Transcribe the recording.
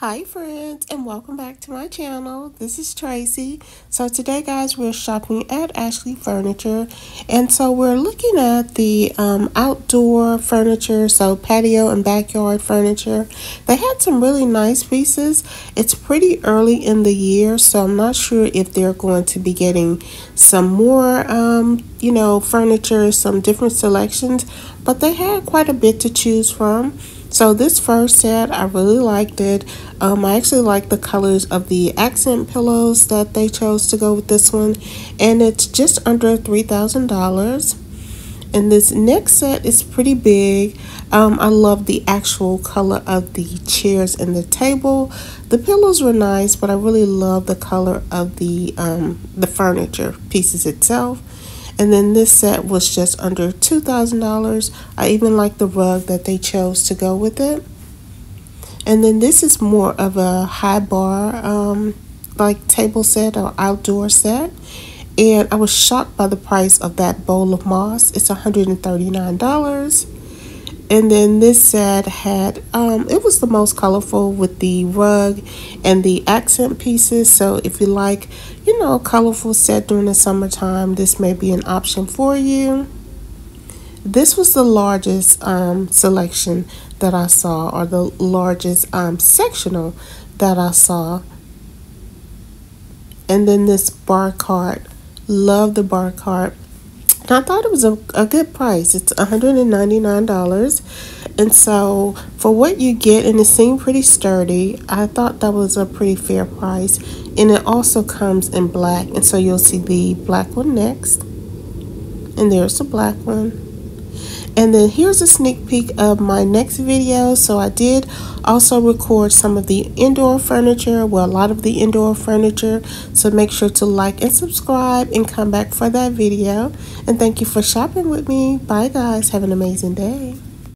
Hi friends and welcome back to my channel. This is Tracy. So today guys we're shopping at Ashley Furniture and so we're looking at the um, outdoor furniture so patio and backyard furniture. They had some really nice pieces. It's pretty early in the year so I'm not sure if they're going to be getting some more um, you know furniture some different selections but they had quite a bit to choose from. So this first set, I really liked it. Um, I actually like the colors of the accent pillows that they chose to go with this one. And it's just under $3,000. And this next set is pretty big. Um, I love the actual color of the chairs and the table. The pillows were nice, but I really love the color of the um, the furniture pieces itself. And then this set was just under $2,000. I even like the rug that they chose to go with it. And then this is more of a high bar, um, like table set or outdoor set. And I was shocked by the price of that bowl of moss. It's $139. And then this set had, um, it was the most colorful with the rug and the accent pieces. So if you like, you know, a colorful set during the summertime, this may be an option for you. This was the largest um, selection that I saw, or the largest um, sectional that I saw. And then this bar cart. Love the bar cart. And I thought it was a, a good price. It's $199. And so for what you get, and it seemed pretty sturdy, I thought that was a pretty fair price. And it also comes in black. And so you'll see the black one next. And there's the black one. And then here's a sneak peek of my next video. So I did also record some of the indoor furniture, well, a lot of the indoor furniture. So make sure to like and subscribe and come back for that video. And thank you for shopping with me. Bye, guys. Have an amazing day.